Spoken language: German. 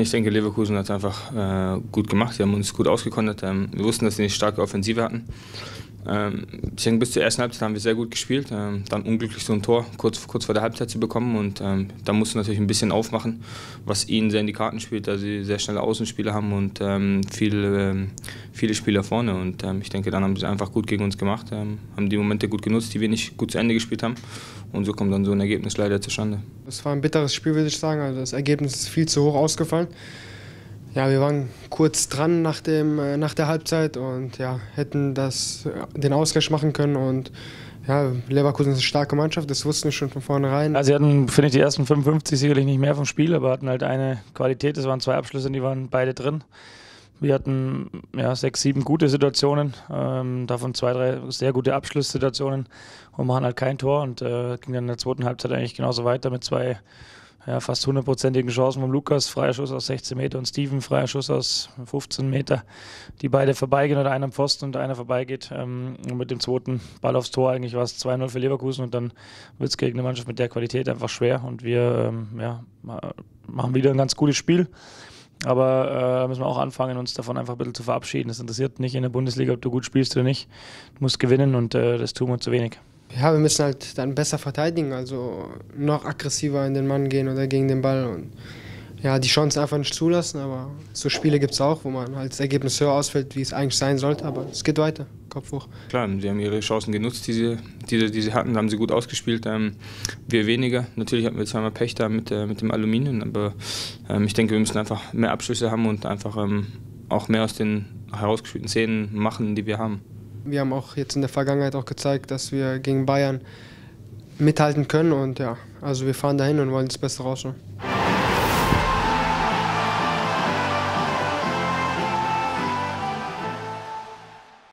Ich denke, Leverkusen hat es einfach äh, gut gemacht. Sie haben uns gut ausgekonnt. Ähm, wir wussten, dass sie eine starke Offensive hatten. Ähm, ich denke, bis zur ersten Halbzeit haben wir sehr gut gespielt. Ähm, dann unglücklich so ein Tor kurz, kurz vor der Halbzeit zu bekommen. Und ähm, da musst du natürlich ein bisschen aufmachen, was ihnen sehr in die Karten spielt, da sie sehr schnelle Außenspieler haben und ähm, viel, ähm, viele Spieler vorne. Und ähm, ich denke, dann haben sie einfach gut gegen uns gemacht, haben die Momente gut genutzt, die wir nicht gut zu Ende gespielt haben. Und so kommt dann so ein Ergebnis leider zustande. Es war ein bitteres Spiel, würde ich sagen. Also das Ergebnis ist viel zu hoch ausgefallen. Ja, wir waren kurz dran nach, dem, äh, nach der Halbzeit und ja, hätten das, äh, den Ausgleich machen können. Und ja, Leverkusen ist eine starke Mannschaft, das wussten wir schon von vornherein. Also sie hatten, finde ich, die ersten 55 sicherlich nicht mehr vom Spiel, aber hatten halt eine Qualität. Es waren zwei Abschlüsse, die waren beide drin. Wir hatten ja, sechs, sieben gute Situationen, ähm, davon zwei, drei sehr gute Abschlusssituationen und machen halt kein Tor. Und äh, ging dann in der zweiten Halbzeit eigentlich genauso weiter mit zwei ja, fast hundertprozentigen Chancen vom Lukas, freier Schuss aus 16 Meter und Steven, freier Schuss aus 15 Meter, die beide vorbeigehen oder einer am Pfosten und einer vorbeigeht. Ähm, und mit dem zweiten Ball aufs Tor eigentlich war es 2-0 für Leverkusen und dann wird es gegen eine Mannschaft mit der Qualität einfach schwer und wir ähm, ja, machen wieder ein ganz gutes Spiel. Aber äh, müssen wir auch anfangen, uns davon einfach ein bisschen zu verabschieden. Es interessiert nicht in der Bundesliga, ob du gut spielst oder nicht. Du musst gewinnen und äh, das tun wir zu wenig ja, wir müssen halt dann besser verteidigen, also noch aggressiver in den Mann gehen oder gegen den Ball und ja, die Chancen einfach nicht zulassen, aber so Spiele gibt es auch, wo man das Ergebnis höher ausfällt, wie es eigentlich sein sollte, aber es geht weiter, Kopf hoch. Klar, sie haben ihre Chancen genutzt, die sie, die, die sie hatten, haben sie gut ausgespielt, ähm, wir weniger. Natürlich hatten wir zweimal Pech da mit, äh, mit dem Aluminium, aber ähm, ich denke, wir müssen einfach mehr Abschlüsse haben und einfach ähm, auch mehr aus den herausgespielten Szenen machen, die wir haben. Wir haben auch jetzt in der Vergangenheit auch gezeigt, dass wir gegen Bayern mithalten können und ja, also wir fahren dahin und wollen das Beste rausholen.